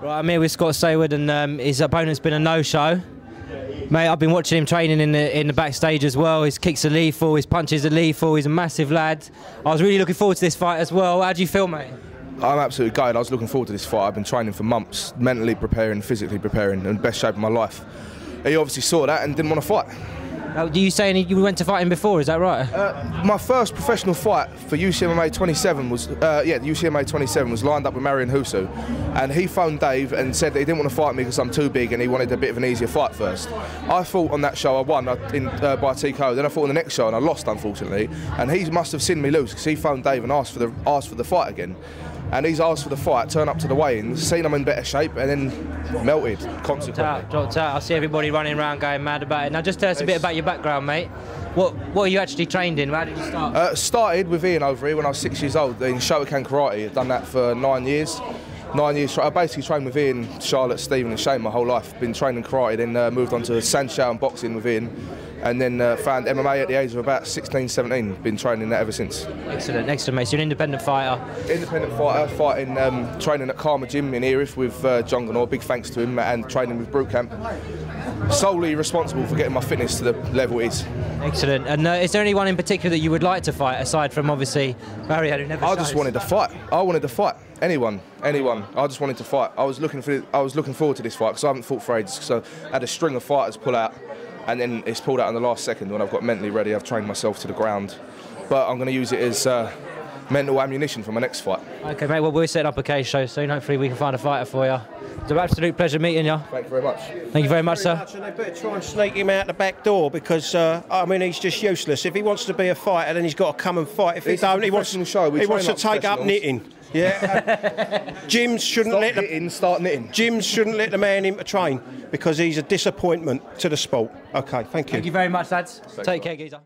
Right, I'm here with Scott Saward, and um, his opponent's been a no-show. Mate, I've been watching him training in the in the backstage as well. His kicks are lethal, his punches are lethal. He's a massive lad. I was really looking forward to this fight as well. How do you feel, mate? I'm absolutely gutted. I was looking forward to this fight. I've been training for months, mentally preparing, physically preparing, in the best shape of my life. He obviously saw that and didn't want to fight. Uh, do you say any, you went to fight him before? Is that right? Uh, my first professional fight for UCMMA 27 was, uh, yeah, the UCMMA 27 was lined up with Marian Rusu, and he phoned Dave and said that he didn't want to fight me because I'm too big and he wanted a bit of an easier fight first. I fought on that show, I won in, uh, by TKO. Then I fought on the next show and I lost, unfortunately. And he must have seen me lose because he phoned Dave and asked for the asked for the fight again and he's asked for the fight, turn up to the weigh-ins, seen I'm in better shape, and then melted consequently. Dropped out, dropped out. I see everybody running around going mad about it. Now just tell us a bit about your background, mate. What what are you actually trained in? How did you start? Uh, started with Ian over here when I was six years old in Shotokan Karate. I've done that for nine years. Nine years. I basically trained with Ian, Charlotte, Stephen, and Shane my whole life. Been training karate, then uh, moved on to Sanshou and boxing with Ian and then uh, found MMA at the age of about 16, 17. Been training that ever since. Excellent, excellent, mate. So you're an independent fighter. Independent fighter, fighting, um, training at Karma Gym in Erith with uh, John Gunnar. Big thanks to him, and training with Brute Camp. Solely responsible for getting my fitness to the level it is. Excellent. And uh, is there anyone in particular that you would like to fight aside from obviously Barry, who never? I just wanted to fight. I wanted to fight. Anyone, anyone. I just wanted to fight. I was looking for. I was looking forward to this fight because I haven't fought for ages. So I had a string of fighters pull out and then it's pulled out in the last second when I've got mentally ready. I've trained myself to the ground, but I'm going to use it as uh, mental ammunition for my next fight. Okay, mate. Well, we're setting up a cage show soon. Hopefully, we can find a fighter for you. It's an absolute pleasure meeting you. Thank you very much. Thank you very much, very sir. Much, and they better try and sneak him out the back door because uh, I mean he's just useless. If he wants to be a fighter, then he's got to come and fight. If it's he don't, he wants, show. he wants to take up knitting. Yeah, gyms shouldn't start let the knitting, start knitting. gyms shouldn't let the man in to train because he's a disappointment to the sport. Okay, thank you. Thank you very much, lads. Take care, geezer.